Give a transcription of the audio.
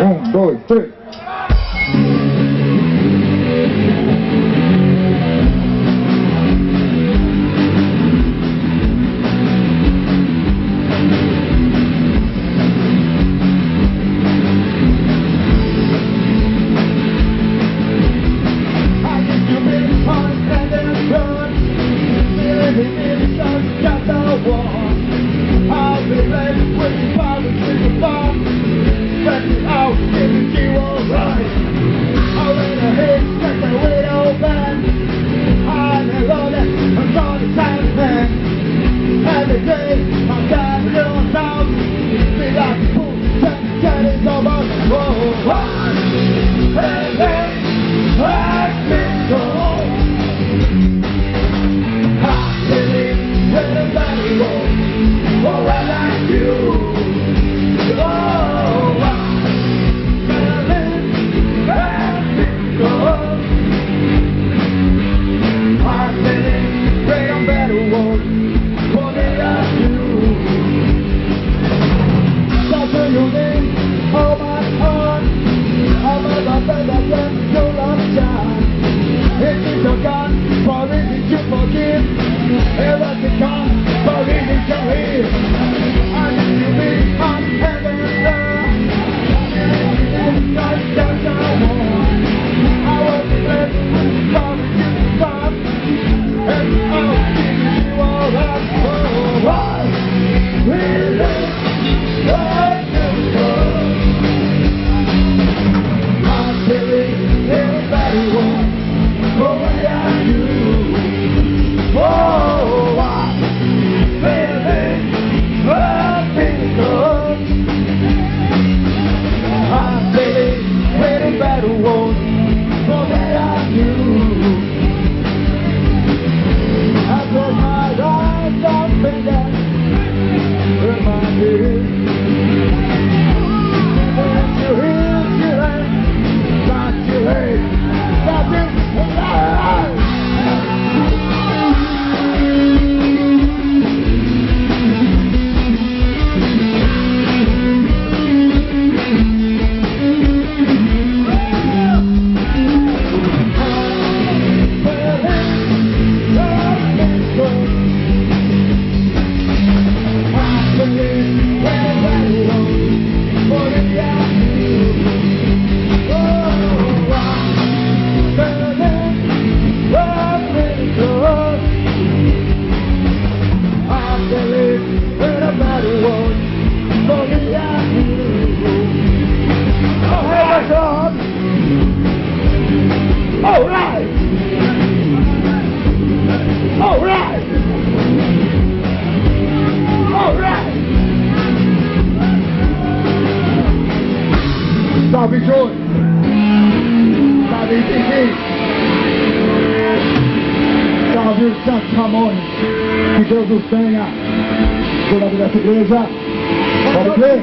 嗯，对对。Um, dois, três. Salve, Joey! Salve, Titi! Salve, Santos Ramon! Que Deus os tenha! Cuidado dessa igreja! Pode crer!